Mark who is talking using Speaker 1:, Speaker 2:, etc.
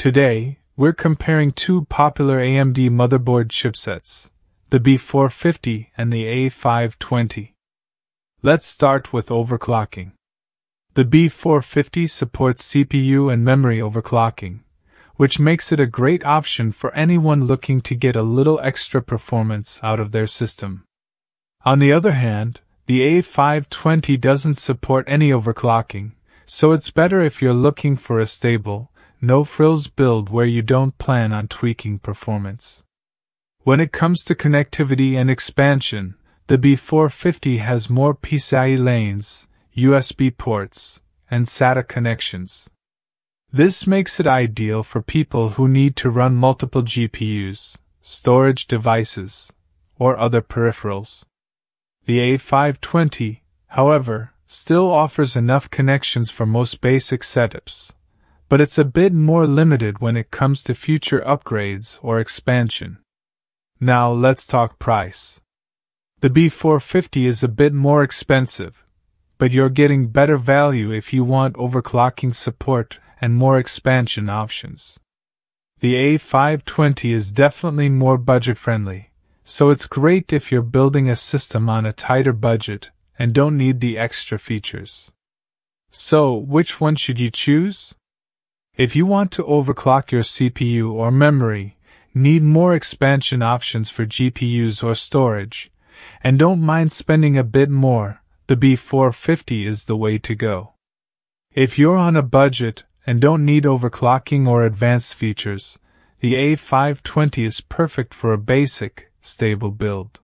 Speaker 1: Today, we're comparing two popular AMD motherboard chipsets, the B450 and the A520. Let's start with overclocking. The B450 supports CPU and memory overclocking, which makes it a great option for anyone looking to get a little extra performance out of their system. On the other hand, the A520 doesn't support any overclocking, so it's better if you're looking for a stable, no frills build where you don't plan on tweaking performance. When it comes to connectivity and expansion, the B450 has more PCIe lanes, USB ports, and SATA connections. This makes it ideal for people who need to run multiple GPUs, storage devices, or other peripherals. The A520, however, still offers enough connections for most basic setups, but it's a bit more limited when it comes to future upgrades or expansion. Now let's talk price. The B450 is a bit more expensive, but you're getting better value if you want overclocking support and more expansion options. The A520 is definitely more budget friendly, so it's great if you're building a system on a tighter budget and don't need the extra features. So, which one should you choose? If you want to overclock your CPU or memory, need more expansion options for GPUs or storage, and don't mind spending a bit more, the B450 is the way to go. If you're on a budget and don't need overclocking or advanced features, the A520 is perfect for a basic, stable build.